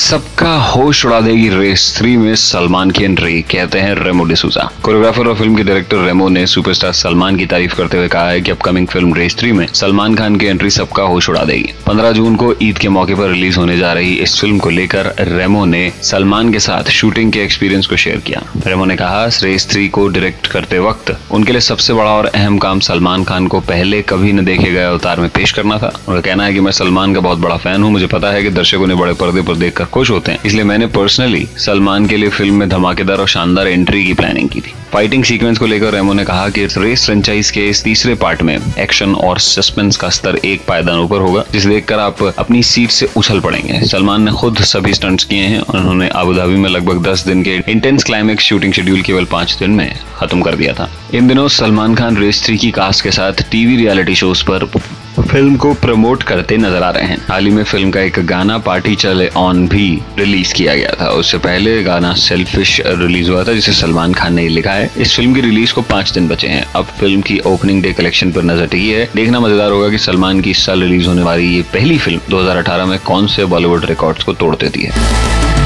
सबका होश उड़ा देगी रेस थ्री में सलमान की एंट्री, कहते हैं रेमो डिसूजा। कोरियोग्राफर और फ़िल्म के डायरेक्टर रेमो ने सुपरस्टार सलमान की तारीफ़ करते हुए कहा है कि अपकमिंग फ़िल्म रेस थ्री में सलमान खान की एंट्री सबका होश उड़ा देगी। 15 जून को ईद के मौके पर रिलीज़ होने जा रही इस फ़िल्म को लेकर रेमो ने सलमान के साथ शूटिंग के एक्सपीरियंस को शेयर किया। रेमो ने कहा, रेस थ्री को डायरेक्ट करते वक्त उनके लिए सबसे बड़ा और अहम काम सलमान खान को पहले कभी न देखे गए अवतार में पेश करना था। उनका कहना है की मैं सलमान का बहुत बड़ा फ़ैन हूँ। मुझे पता है की दर्शकों ने बड़े पर्दे पर देखकर खुश होते हैं। इसलिए मैंने पर्सनली सलमान के लिए फ़िल्म में धमाकेदार और शानदार एंट्री की प्लानिंग की थी। फाइटिंग सीक्वेंस को लेकर रेमो ने कहा कि रेस फ्रेंचाइज के इस तीसरे पार्ट में एक्शन और सस्पेंस का स्तर एक पायदान ऊपर होगा, जिसे देखकर आप अपनी सीट से उछल पड़ेंगे। सलमान ने खुद सभी स्टंट्स किए हैं और उन्होंने अबुधाबी में लगभग दस दिन के इंटेंस क्लाइमेक्स शूटिंग शेड्यूल केवल पाँच दिन में खत्म कर दिया था। इन दिनों सलमान खान रेस थ्री की कास्ट के साथ टीवी रियलिटी शोज़ पर फ़िल्म को प्रमोट करते नज़र आ रहे हैं। हाल ही में फ़िल्म का एक गाना पार्टी चले ऑन भी रिलीज़ किया गया था। उससे पहले गाना सेल्फिश रिलीज़ हुआ था, जिसे सलमान खान ने लिखा है। इस फ़िल्म की रिलीज़ को पाँच दिन बचे हैं। अब फ़िल्म की ओपनिंग डे कलेक्शन पर नज़र टिकी है। देखना मज़ेदार होगा कि सलमान की इस साल रिलीज़ होने वाली ये पहली फ़िल्म 2018 में कौन से बॉलीवुड रिकॉर्ड्स को तोड़ देती है।